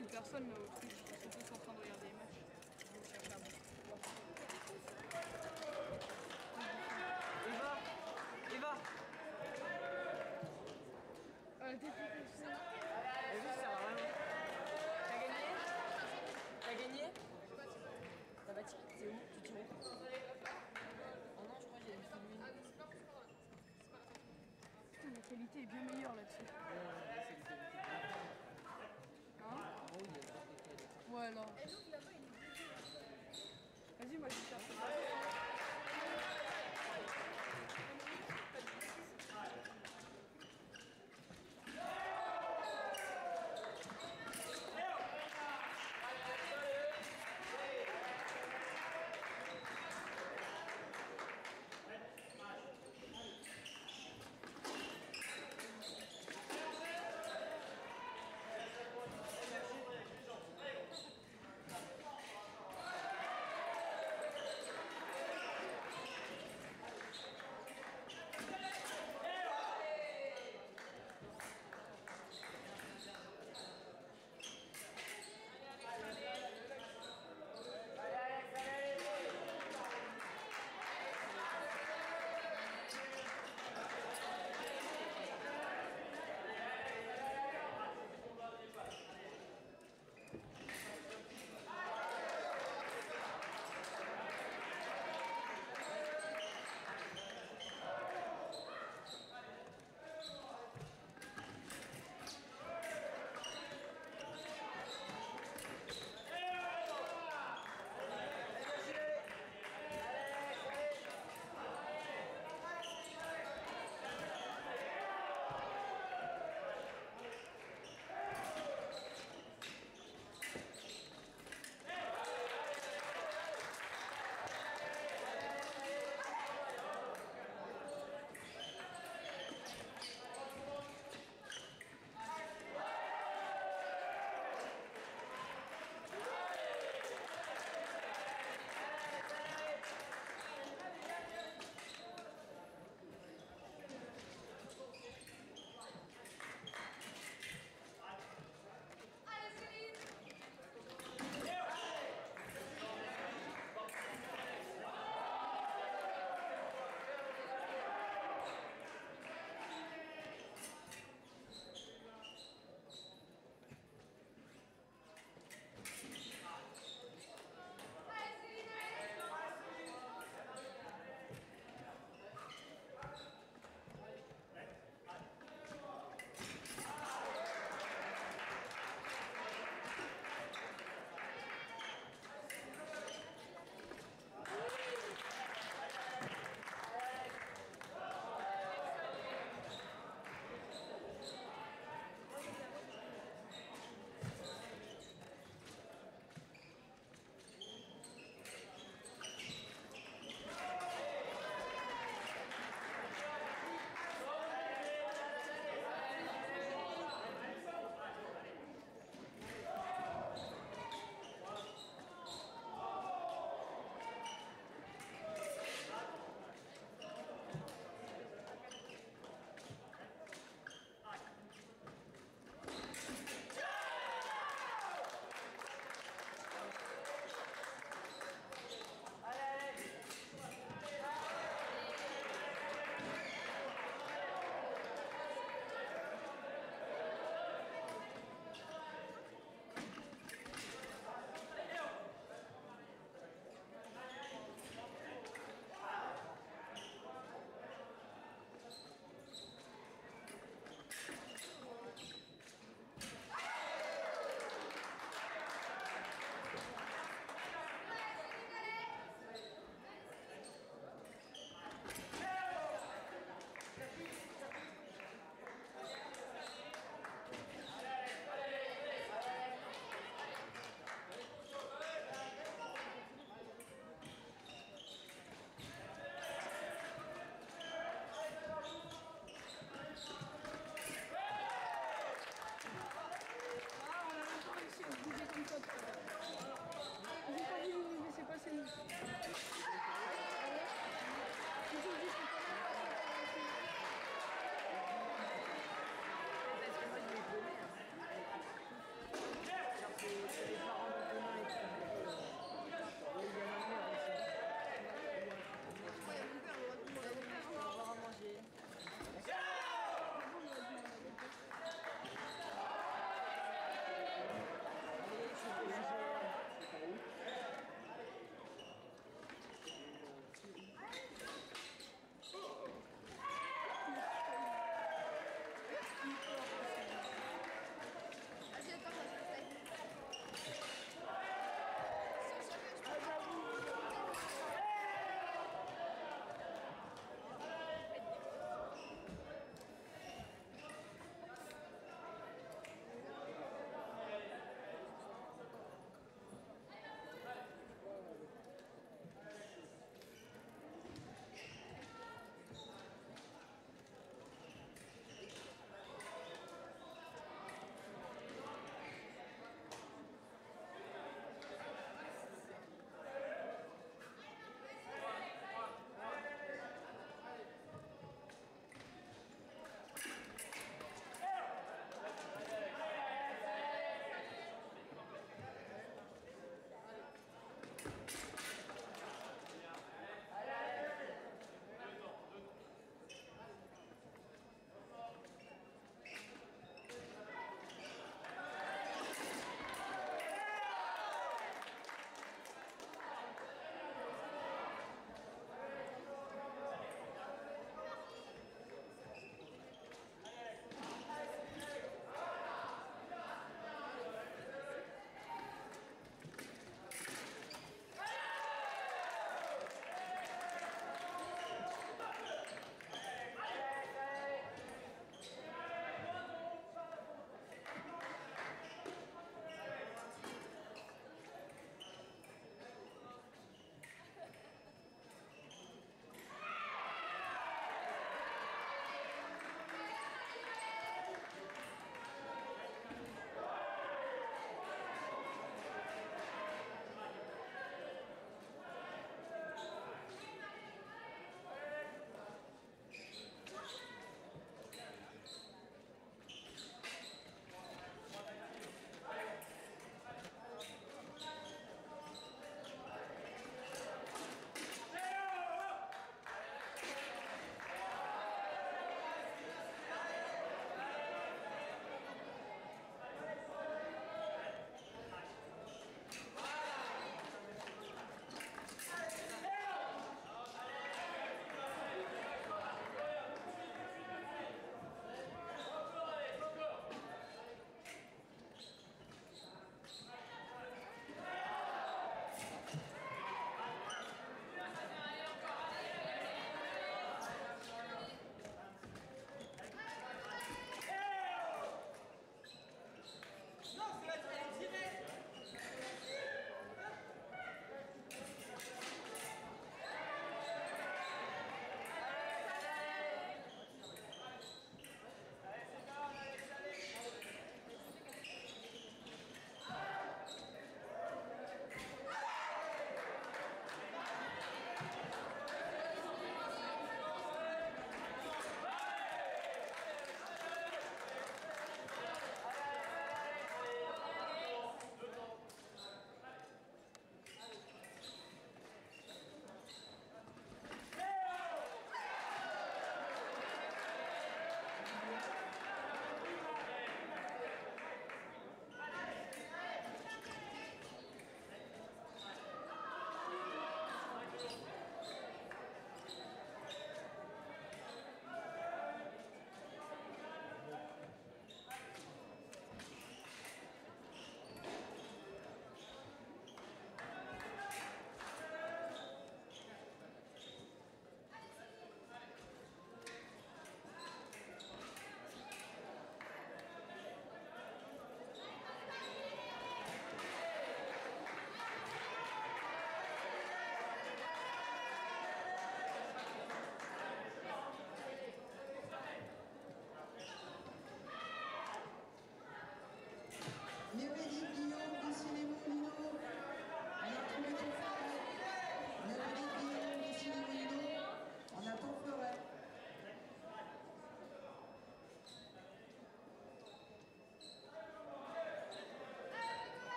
plus personne là, au truc. Ils sont tous en train de regarder les matchs. Eva Eva Euh, t'es plus ça. Rien. T'as gagné T'as gagné T'as battu C'est où Tu tires Oh non, je crois que j'ai. Putain, la qualité est bien meilleure là-dessus. Vas-y, moi je.